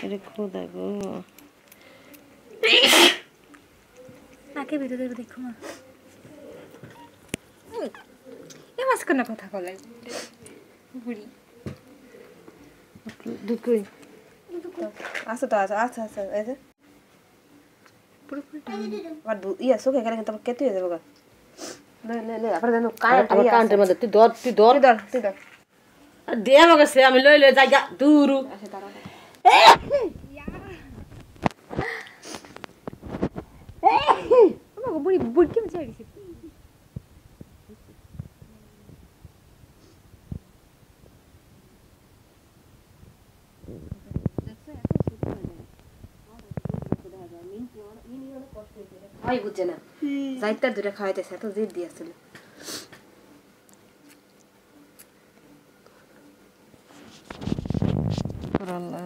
আরে খোদা গো আগে ভিতরে দেখো মা এ মাঝখানে কথা কলাই বুড়ি দুধ কই আছে তো আছে আছে আছে এই যে পুরো পুরো আবার দু- ইয়া চোখে গেলে কিন্তু আবার কেটে হয়ে যাবে গা লে লে লে আবার জানো কান আমার কান্টের মধ্যে তুই ধর তুই ধর তুই ধর তুই ধর আর দে আমাকে সে আমি লই লই দূরু। বুড়ি বুড়ি কেমন হয় বুঝছে না। যাইতে দূরে খাওয়াইতেছে এত জিদ দিয়েছিল Kurallar.